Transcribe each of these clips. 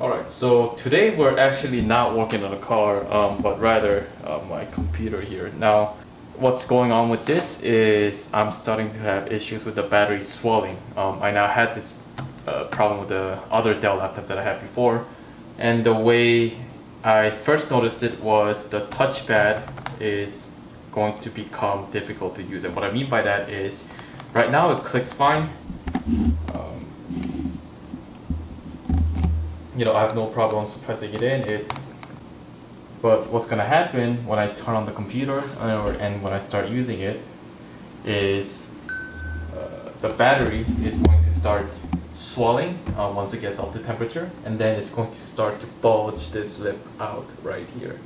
Alright, so today we're actually not working on a car, um, but rather uh, my computer here. Now, what's going on with this is I'm starting to have issues with the battery swelling. Um, I now had this uh, problem with the other Dell laptop that I had before, and the way I first noticed it was the touchpad is going to become difficult to use. And what I mean by that is, right now it clicks fine. You know, I have no problems pressing it in. It, but what's gonna happen when I turn on the computer or, and when I start using it is uh, the battery is going to start swelling uh, once it gets up to temperature and then it's going to start to bulge this lip out right here.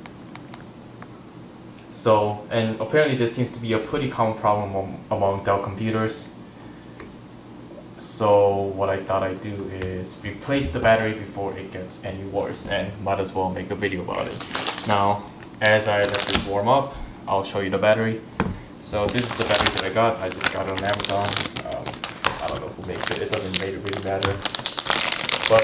So, and apparently this seems to be a pretty common problem among Dell computers. So what I thought I'd do is replace the battery before it gets any worse and might as well make a video about it. Now, as I let this warm up, I'll show you the battery. So this is the battery that I got. I just got it on Amazon. Um, I don't know who makes it. It doesn't really matter. But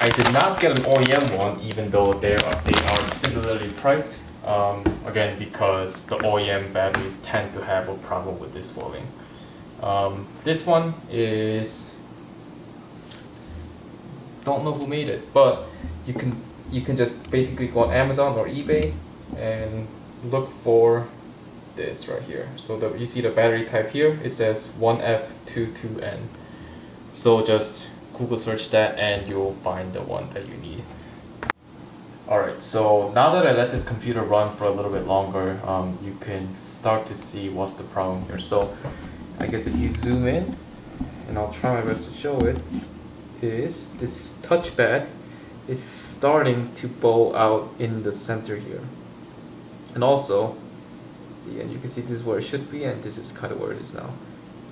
I did not get an OEM one, even though they are, they are similarly priced. Um, again, because the OEM batteries tend to have a problem with this swelling. Um, this one is don't know who made it, but you can you can just basically go on Amazon or eBay and look for this right here. So the, you see the battery type here, it says 1F22N. So just Google search that and you'll find the one that you need. Alright, so now that I let this computer run for a little bit longer, um, you can start to see what's the problem here. So I guess if you zoom in, and I'll try my best to show it, is this touchpad is starting to bow out in the center here. And also, see, and you can see this is where it should be, and this is kind of where it is now.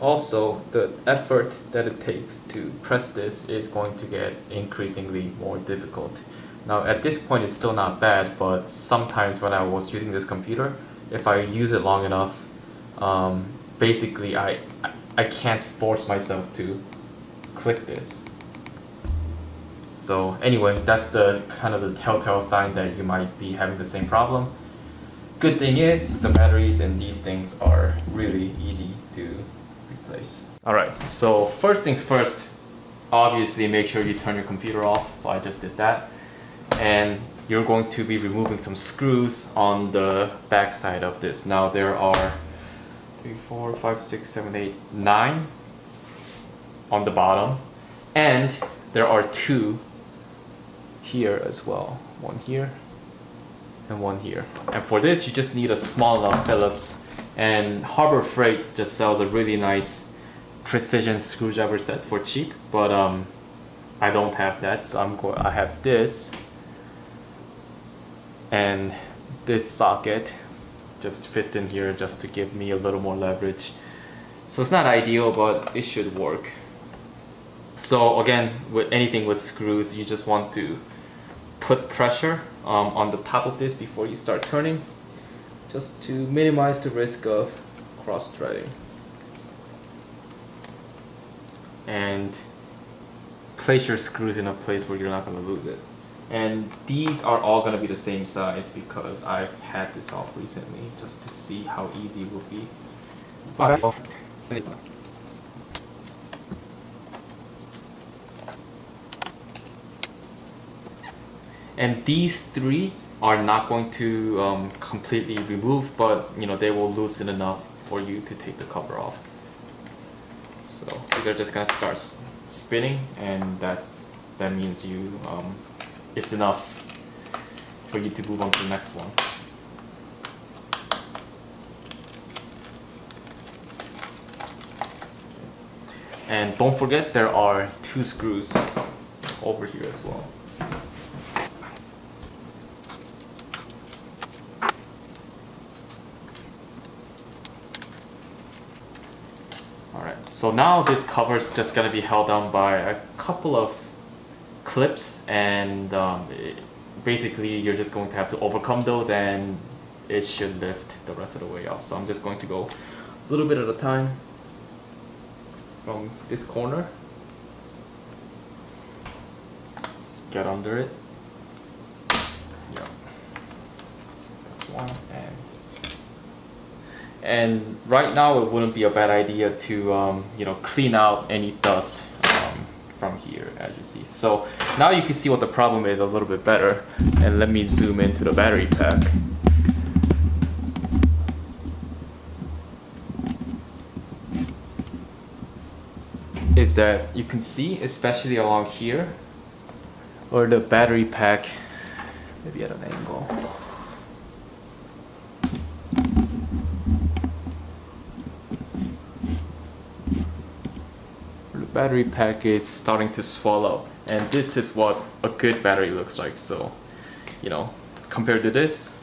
Also, the effort that it takes to press this is going to get increasingly more difficult. Now, at this point, it's still not bad, but sometimes when I was using this computer, if I use it long enough, um, basically I, I can't force myself to click this. So anyway, that's the kind of the telltale sign that you might be having the same problem. Good thing is, the batteries in these things are really easy to replace. Alright, so first things first, obviously make sure you turn your computer off, so I just did that. And you're going to be removing some screws on the back side of this. Now there are three, four, five, six, seven, eight, nine on the bottom. And there are two here as well. One here and one here. And for this, you just need a small enough Phillips. And Harbor Freight just sells a really nice precision screwdriver set for cheap. But um, I don't have that, so I'm going. I have this and this socket just fits in here just to give me a little more leverage. So it's not ideal, but it should work. So again, with anything with screws, you just want to put pressure um, on the top of this before you start turning, just to minimize the risk of cross-threading. And place your screws in a place where you're not going to lose it. And these are all going to be the same size because I've had this off recently just to see how easy it will be. And these three are not going to um, completely remove, but you know they will loosen enough for you to take the cover off. So these are just gonna start spinning, and that that means you um, it's enough for you to move on to the next one. And don't forget there are two screws over here as well. Alright, so now this cover is just going to be held down by a couple of clips and um, it, basically you're just going to have to overcome those and it should lift the rest of the way up. So I'm just going to go a little bit at a time from this corner. just get under it. Yeah. That's one and and right now it wouldn't be a bad idea to um, you know clean out any dust from here as you see. So now you can see what the problem is a little bit better and let me zoom into the battery pack. is that you can see especially along here or the battery pack maybe at an angle battery pack is starting to swallow and this is what a good battery looks like. So you know compared to this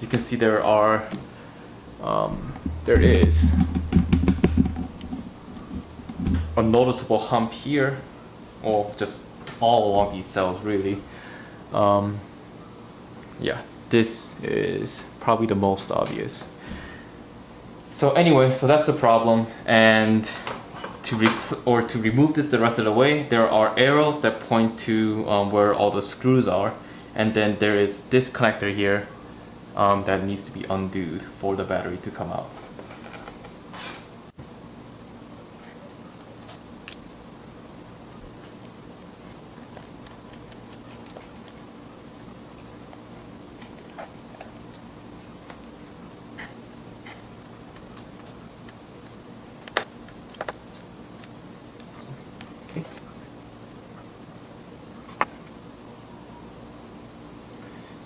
you can see there are um, there is a noticeable hump here. Or just all along these cells really. Um, yeah this is probably the most obvious. So anyway so that's the problem and to or to remove this the rest of the way there are arrows that point to um, where all the screws are. And then there is this connector here um, that needs to be undone for the battery to come out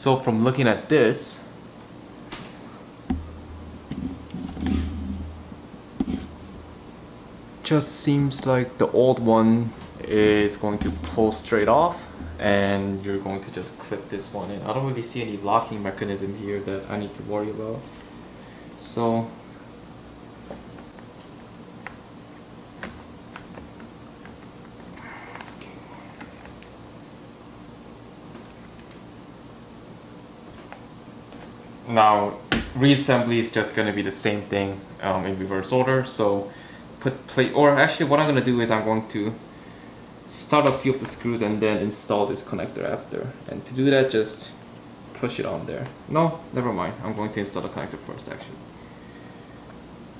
So from looking at this, just seems like the old one is going to pull straight off and you're going to just clip this one in. I don't really see any locking mechanism here that I need to worry about. So Now, reassembly is just going to be the same thing um, in reverse order. So put plate, or actually what I'm going to do is I'm going to start a few of the screws and then install this connector after. And to do that, just push it on there. No, never mind. I'm going to install the connector first actually.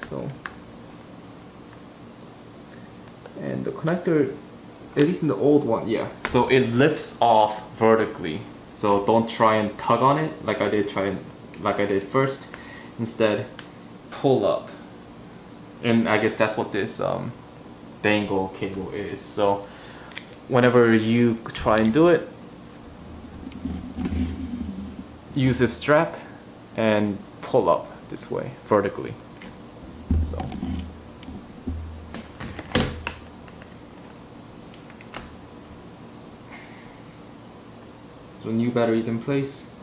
So, and the connector, at least in the old one, yeah. So it lifts off vertically. So don't try and tug on it like I did try and like I did first. Instead, pull up. And I guess that's what this um, dangle cable is. So whenever you try and do it, use a strap and pull up this way vertically. So. So new battery is in place.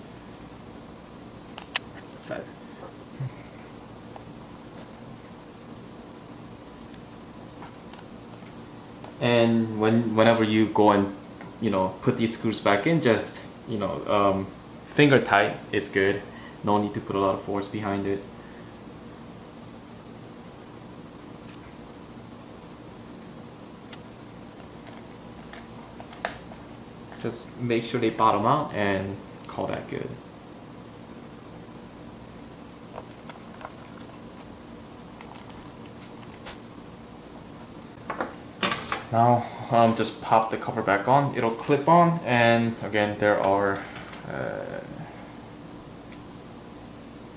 And when whenever you go and you know put these screws back in just you know um, finger tight is good. No need to put a lot of force behind it. Just make sure they bottom out and call that good Now um, just pop the cover back on. It'll clip on and again there are uh,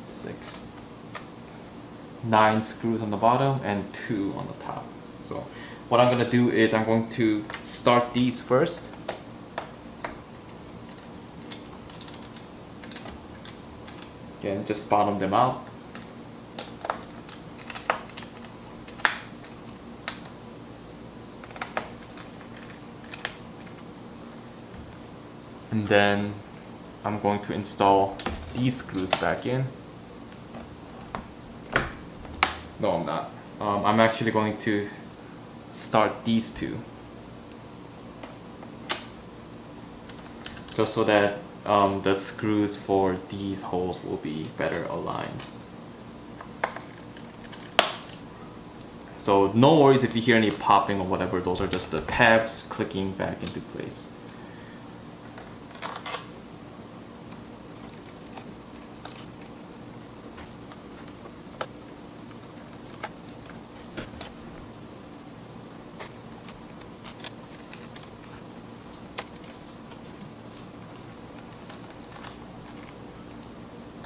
six, nine screws on the bottom and two on the top. So what I'm gonna do is I'm going to start these first. Again, just bottom them out. And then I'm going to install these screws back in. No, I'm not. Um, I'm actually going to start these two. Just so that um, the screws for these holes will be better aligned. So no worries if you hear any popping or whatever, those are just the tabs clicking back into place.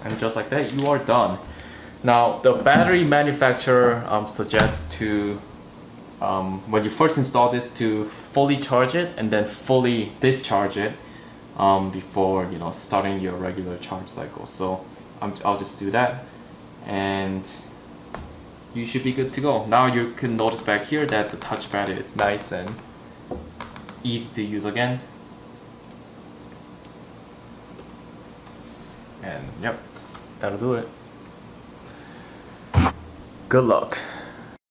And just like that you are done. Now the battery manufacturer um, suggests to um, when you first install this to fully charge it and then fully discharge it um, before you know starting your regular charge cycle. So i I'll just do that. And you should be good to go. Now you can notice back here that the touchpad is nice and easy to use again. And yep that'll do it. Good luck